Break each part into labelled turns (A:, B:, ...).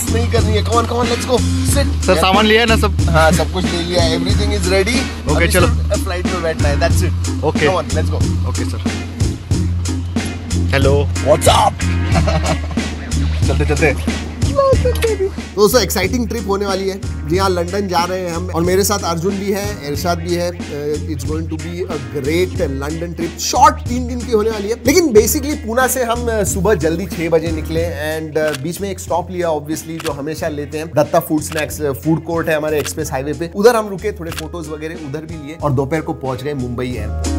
A: Miss नहीं करनी है। कौन कौन? लेट्स गो सिट
B: सर सामान लिया है ना सब?
A: हाँ सब कुछ ले लिया एवरीथिंग इज़ रेडी
B: ओके चलो।
A: फ़्लाइट में बैठना है। That's it
B: okay
A: come on let's go
B: okay sir hello
A: what's up चलते चलते। दोस्तों एक्साइटिंग ट्रिप होने वाली है। जी हाँ लंदन जा रहे हैं हम। और मेरे साथ अर्जुन भी है, इरशाद भी है। It's going to be a great London trip short तीन दिन की होने वाली है। लेकिन बेसिकली पूना से हम सुबह जल्दी छह बजे निकले एंड बीच में एक स्टॉप लिया ऑब्वियसली जो हमेशा लेते हैं। Datta food snacks food court है हमारे एक्सप्रेस हाईवे पे। उधर हम रुके, थोड़े फ़ोटोज़ वगैरह उधर भी लिए और दोपहर को पहुँच गए मुंबई एयरपोर्ट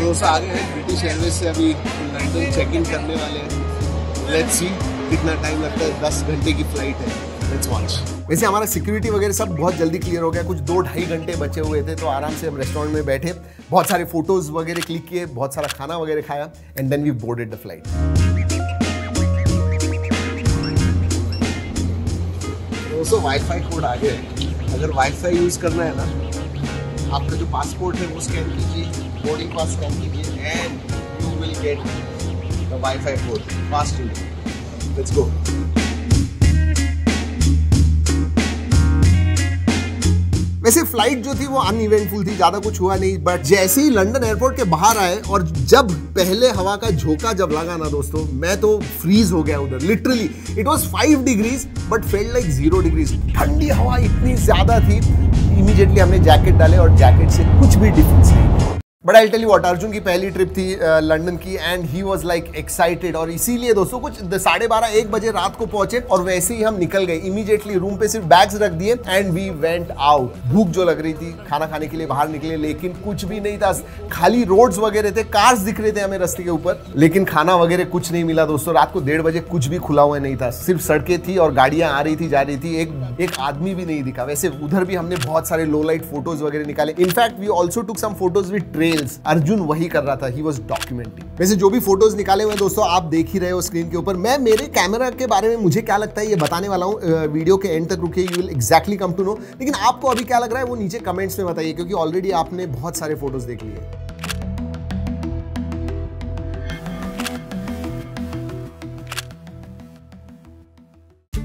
A: दोस्तों आगे हैं ब्रिटिश एयरवेज से अभी लंदन चेक इन करने वाले हैं। लेट्स सी कितना टाइम लगता है दस घंटे की फ़्लाइट है। लेट्स वॉच वैसे हमारा सिक्योरिटी वगैरह सब बहुत जल्दी क्लियर हो गया। कुछ दो ढाई घंटे बचे हुए थे तो आराम से हम रेस्टोरेंट में बैठे। बहुत सारे फ़ोटोज़ वगैरह क्लिक किए बहुत सारा खाना वगैरह खाया and then we boarded the flight दोस्तों वाईफाई कोड आ गया अगर वाईफाई यूज़ करना है ना आपका जो पासपोर्ट है वो स्कैन कीजिए बोर्डिंग पास स्कैन कीजिए and you will get the wifi code fast let's go वैसे फ़्लाइट जो थी वो अनइवेंटफुल थी, ज़्यादा कुछ हुआ नहीं बट जैसे ही लंदन एयरपोर्ट के बाहर आए और जब पहले हवा का झोंका जब लगा ना दोस्तों, मैं तो फ्रीज हो गया उधर literally it was five degrees but felt like zero degrees ठंडी हवा इतनी ज़्यादा थी इमीडिएटली हमने जैकेट डाले और जैकेट से कुछ भी डिफरेंस नहीं। But I tell you what Arjun की पहली ट्रिप थी लंदन की and he was like excited और इसीलिए दोस्तों कुछ साढ़े बारह, एक बजे रात को पहुँचे और वैसे ही हम निकल गए। इमीडिएटली रूम पे सिर्फ़ बैग्स रख दिए एंड वी वेंट आउट भूख जो लग रही थी, खाना खाने के लिए बाहर निकले, लेकिन कुछ भी नहीं था। खाली रोड्स वगैरह थे कार्स दिख रहे थे हमें रास्ते के ऊपर, लेकिन खाना वगैरह कुछ नहीं मिला दोस्तों। रात को डेढ़ बजे कुछ भी खुला हुआ नहीं था। सिर्फ़ सड़कें थी और गाड़ियाँ आ रही थी, जा रही थी। एक एक आदमी भी नहीं दिखा। वैसे उधर भी हमने बहुत सारे लो लाइट फ़ोटोज़ वगैरह निकाले। In fact we also took some photos with trails Arjun वही कर रहा था ही वॉज़ डॉक्यूमेंटिंग वैसे जो भी फ़ोटोज़ निकाले हुए दोस्तों, आप देख ही रहे हो स्क्रीन के ऊपर। मैं मेरे कैमरा के बारे में मुझे क्या लगता है, ये बताने वाला हूँ वीडियो के एंड तक रुकिए you will exactly come to know लेकिन आपको अभी क्या लग रहा है, वो नीचे कमेंट्स में बताइए, क्योंकि ऑलरेडी आपने बहुत सारे फ़ोटोज़ देख लिए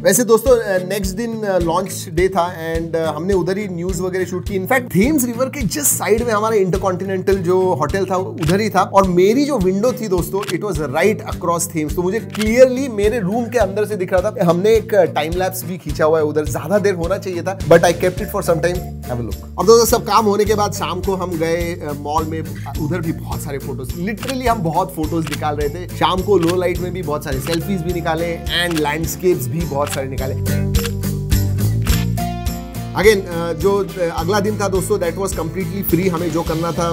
A: वैसे दोस्तों नेक्स्ट दिन लॉन्च डे था एंड हमने उधर ही न्यूज़ वगैरह शूट की। इनफैक्ट थेम्स रिवर के जस्ट साइड में हमारा इंटरकॉन्टिनेंटल जो होटल था उधर ही था। और मेरी जो विंडो थी दोस्तों it was right across Thames तो मुझे क्लियरली मेरे रूम के अंदर से दिख रहा था। हमने एक टाइम लैप्स भी खींचा हुआ है उधर। ज़्यादा देर होना चाहिए था but I kept it for some time और दोस्तों, सब काम होने के बाद शाम को हम गए मॉल में। उधर भी बहुत सारे फ़ोटोज़ लिटरली हम बहुत फ़ोटोज़ निकाल रहे थे। शाम को लो लाइट में भी बहुत सारे सेल्फीज भी निकाले एंड लैंडस्केप्स भी बहुत सारे निकाले। अगेन जो अगला दिन था दोस्तों दैट वाज कम्प्लीटली फ्री हमें जो करना था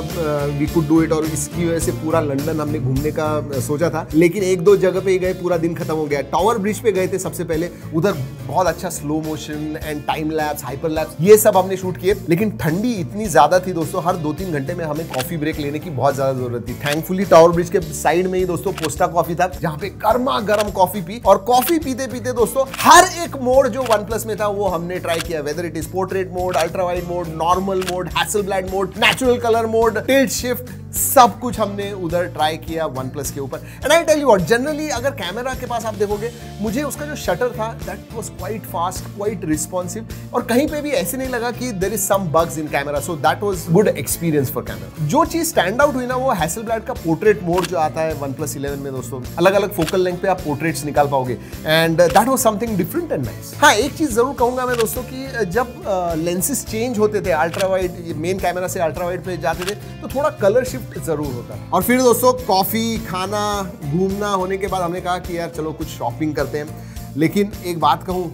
A: वी कुड डू इट और इसकी वजह से पूरा लंदन हमने घूमने का सोचा था। लेकिन एक दो जगह पे ही गए, पूरा दिन खत्म हो गया। टावर ब्रिज पे गए थे सबसे पहले। उधर बहुत अच्छा slow motion and time lapse hyper lapse ये सब हमने शूट किए। लेकिन ठंडी इतनी ज़्यादा थी दोस्तों, हर दो तीन घंटे में हमें कॉफ़ी ब्रेक लेने की बहुत ज़्यादा ज़रूरत थी। थैंकफुली टावर ब्रिज के साइड में ही दोस्तों पोस्टा कॉफ़ी था, जहाँ पे गर्मा गर्म कॉफ़ी पी। और कॉफ़ी पीते पीते दोस्तों, हर एक मोड जो वन प्लस में था, वो हमने ट्राई किया whether it is portrait mode ultra wide mode normal mode Hasselblad mode natural colour mode tilt shift सब कुछ हमने उधर ट्राई किया वन प्लस के ऊपर. And I tell you what generally अगर कैमरा के पास आप देखोगे, मुझे उसका जो शटर था that was quite fast quite responsive और कहीं पे भी ऐसे नहीं लगा कि there is some bugs in camera so that was good experience for camera जो चीज़ स्टैंड आउट हुई ना, वो हैसल ब्लैड का पोर्ट्रेट मोड जो आता है वन प्लस इलेवन में दोस्तों. अलग अलग फोकल लेंथ पे आप पोर्ट्रेट्स निकाल पाओगे. And that was something different and nice हाँ एक चीज़ ज़रूर कहूँगा मैं दोस्तों की जब लेंसेज चेंज होते थे अल्ट्रा वाइड मेन कैमरा से अल्ट्रा वाइड पे जाते थे तो थोड़ा कलर शिफ्ट ज़रूर होता। है और फिर दोस्तों कॉफ़ी खाना, घूमना होने के बाद हमने कहा कि यार चलो कुछ शॉपिंग करते हैं। लेकिन एक बात कहूँ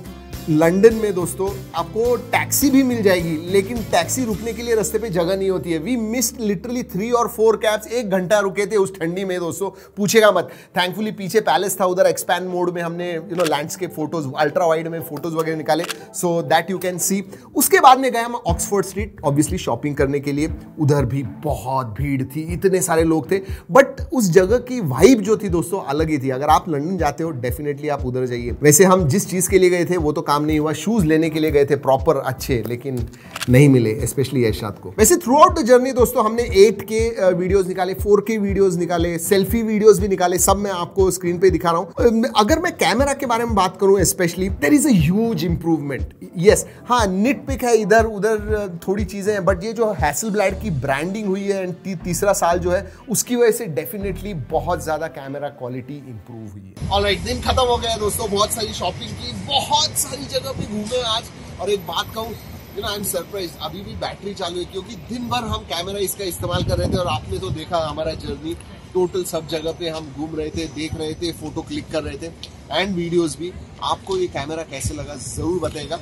A: लंदन में दोस्तों, आपको टैक्सी भी मिल जाएगी, लेकिन टैक्सी रुकने के लिए रास्ते पे जगह नहीं होती है। वी मिस्ड लिटरली थ्री और फोर कैब्स एक घंटा रुके थे उस ठंडी में दोस्तों। पूछेगा मत। थैंकफुली पीछे पैलेस था, उधर एक्सपैंड मोड में हमने you know landscape photos ultra wide में फ़ोटोज़ वगैरह निकाले। So that you can see उसके बाद में गए हम ऑक्सफोर्ड स्ट्रीट ऑब्वियसली शॉपिंग करने के लिए। उधर भी बहुत भीड़ थी, इतने सारे लोग थे। बट उस जगह की वाइब जो थी दोस्तों, अलग ही थी। अगर आप लंदन जाते हो डेफिनेटली आप उधर जाइए। वैसे हम जिस चीज़ के लिए गए थे, वो तो काम काम नहीं हुआ। शूज़ लेने के लिए गए थे प्रॉपर अच्छे लेकिन नहीं मिले स्पेशली एरशाद को। वैसे थ्रू आउट द जर्नी दोस्तों हमने 8 के वीडियोस निकाले 4 वीडियोस निकाले सेल्फी वीडियोस भी निकाले सब मैं आपको स्क्रीन पे दिखा रहा हूँ। अगर मैं कैमरा के बारे में बात करूँ specially there is a improvement yes हाँ निट पिक है इधर उधर थोड़ी चीज़ें हैं बट ये जो हैसल ब्लैड की ब्रांडिंग हुई है एंड ती, तीसरा साल जो है उसकी वजह से डेफिनेटली बहुत ज़्यादा कैमरा क्वालिटी इंप्रूव हुई है। ऑलराइट दिन खत्म हो गया दोस्तों बहुत सारी शॉपिंग की बहुत सारी जगह पे घूमे आज और एक बात कहूँ you know I am surprise अभी भी बैटरी चालू है क्योंकि दिन भर हम कैमरा इसका इस्तेमाल कर रहे थे और आपने तो देखा हमारा जर्नी टोटल सब जगह पे हम घूम रहे थे देख रहे थे फ़ोटो क्लिक कर रहे थे एंड वीडियोस भी। आपको ये कैमरा कैसे लगा ज़रूर बताएगा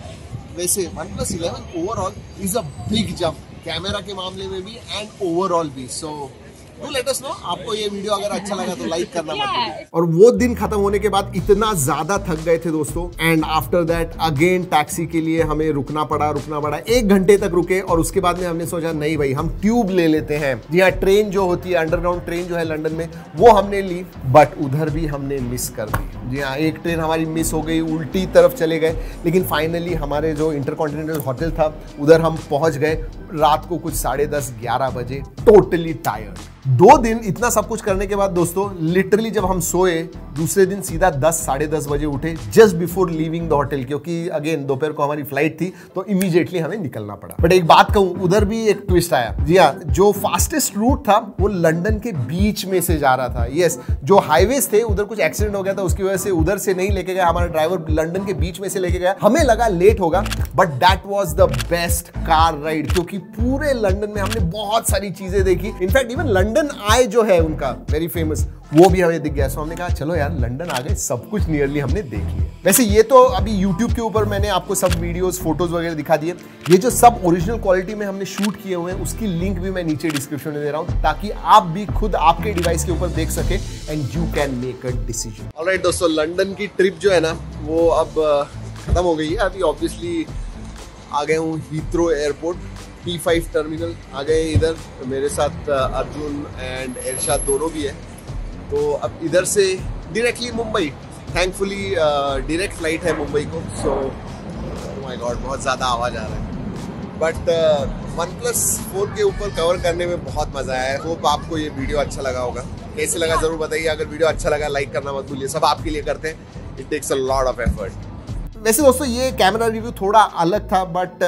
A: वैसे OnePlus eleven overall is a big jump camera के मामले में भी एंड ओवरऑल भी so so, do let us know आपको ये वीडियो अगर अच्छा लगा तो लाइक करना मत और वो दिन खत्म होने के बाद इतना ज़्यादा थक गए थे दोस्तों। And after that again taxi के लिए हमें रुकना पड़ा रुकना पड़ा। एक घंटे तक रुके और उसके बाद में हमने सोचा नहीं भाई हम ट्यूब ले लेते हैं। जी हाँ ट्रेन जो होती है अंडरग्राउंड ट्रेन जो है लंदन में वो हमने ली बट उधर भी हमने मिस कर दी। जी हाँ एक ट्रेन हमारी मिस हो गई उल्टी तरफ़ चले गए। लेकिन फाइनली हमारे जो इंटरकॉन्टिनेंटल होटल था उधर हम पहुँच गए। रात को कुछ साढ़े दस ग्यारह बजे टोटली टायर्ड दो दिन इतना सब कुछ करने के बाद दोस्तों लिटरली जब हम सोए, दूसरे दिन सीधा दस, साढ़े दस बजे उठे just before leaving the hotel क्योंकि अगेन दोपहर को हमारी फ़्लाइट थी तो इमीडिएटली हमें निकलना पड़ा। बट एक बात कहूँ, उधर भी एक ट्विस्ट आया। जी हाँ जो फास्टेस्ट रूट था, वो लंडन के बीच में से जा रहा था। यस जो हाईवेज थे, उधर कुछ एक्सीडेंट हो गया था, उसकी वजह से उधर से नहीं लेके गया, हमारा ड्राइवर लंडन के बीच में से लेके गया। हमें लगा लेट होगा but that was the best car ride क्योंकि पूरे लंडन में हमने बहुत सारी चीज़ें देखी। इनफैक्ट इवन लंडन आए जो है उनका वेरी फ़ेमस वो भी हमें दिख गया। सो हमने कहा, चलो यार लंदन आ गए, सब कुछ नियरली हमने देख लिया। वैसे ये तो अभी यूट्यूब के ऊपर मैंने आपको सब वीडियोस फ़ोटोज़ वगैरह दिखा दिए। ये जो सब ओरिजिनल क्वालिटी में हमने शूट किए हुए हैं, उसकी लिंक भी मैं नीचे डिस्क्रिप्शन में दे रहा हूँ, ताकि आप भी खुद आपके डिवाइस के ऊपर देख सके and you can make a decision alright दोस्तों लंडन की ट्रिप जो है ना, वो अब खत्म हो गई है। अभी ऑब्वियसली आ गए हूँ Heathrow airport P five terminal आ गए इधर। मेरे साथ अर्जुन एंड एरशाद दोनों भी है। तो अब इधर से directly Mumbai thankfully direct flight है मुंबई को सो माय गॉड बहुत ज़्यादा आवाज़ आ रहा है। बट वन प्लस फोर के ऊपर कवर करने में बहुत मज़ा आया है। होप आपको ये वीडियो अच्छा लगा होगा। कैसे लगा ज़रूर बताइए। अगर वीडियो अच्छा लगा लाइक करना मत भूलिए। सब आपके लिए करते हैं। It takes a lot of effort वैसे दोस्तों, ये कैमरा रिव्यू थोड़ा अलग था but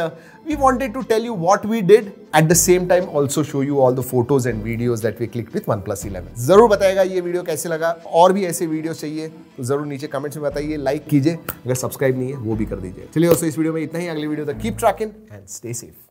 A: we wanted to tell you what we did at the same time also show you all the photos and videos that we click with OnePlus eleven ज़रूर बताएगा ये video कैसे लगा। और भी ऐसे वीडियो चाहिए तो ज़रूर नीचे कमेंट्स में बताइए लाइक कीजिए। अगर सब्सक्राइब नहीं है, वो भी कर दीजिए। चलिए दोस्तों, इस वीडियो में इतना ही। अगली वीडियो तक keep tracking and stay safe